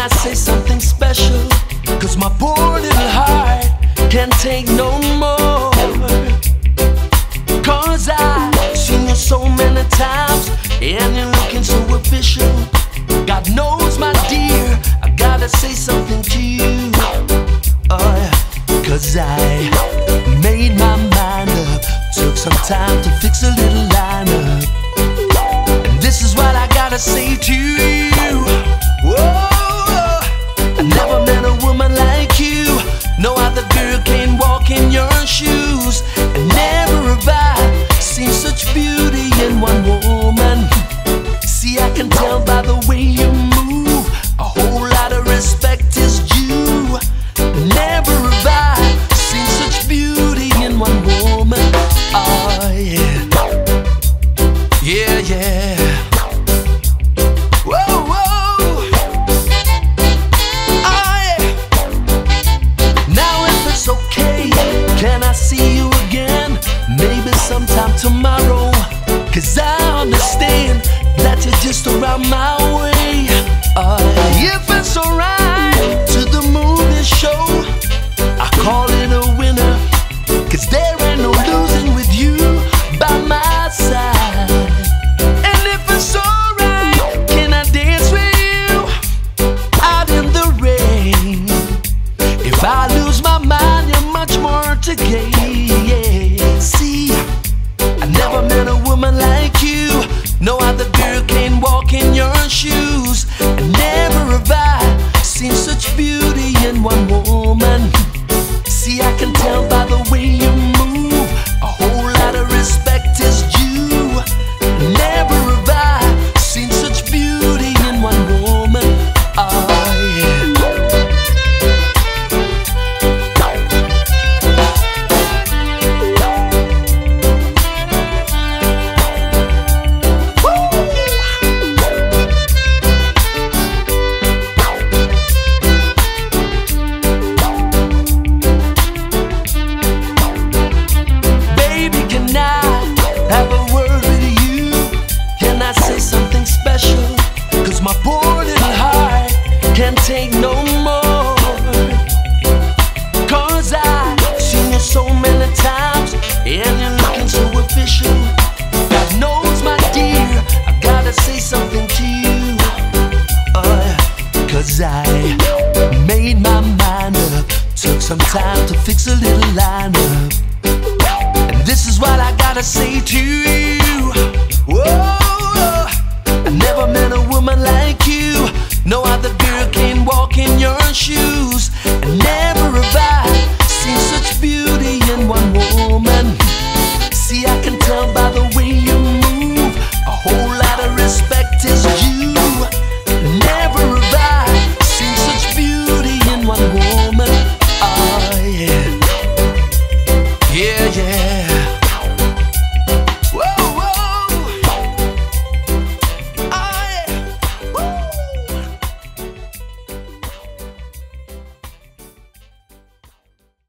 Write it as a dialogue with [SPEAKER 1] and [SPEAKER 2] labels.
[SPEAKER 1] I say something special? Cause my poor little heart can't take no more. Cause I've seen you so many times and you're looking so official. God knows, my dear, I gotta say something to you. Oh, yeah. Cause I made my mind up, took some time to fix a little lineup. And this is what I gotta say to you. Can walk in your shoes. And never have I seen such beauty in one woman. See, I can tell by the way you move. A whole lot of respect is due. Never have I seen such beauty in one woman. Oh, yeah. Yeah, yeah. Understand that you're just around my way. Uh, if it's alright to the movie show, I call it a winner. Cause there ain't no losing with you by my side. And if it's alright, can I dance with you out in the rain? If I lose my mind, you're much more to gain. See, beauty in one woman. See, I can tell by the way you move. A whole lot of respect I made my mind up, took some time to fix a little lineup. And this is what I gotta say to you. Whoa, I never met a woman like you. No other girl can walk in your shoes. And never have I seen such beauty in one woman. See, I can tell by the way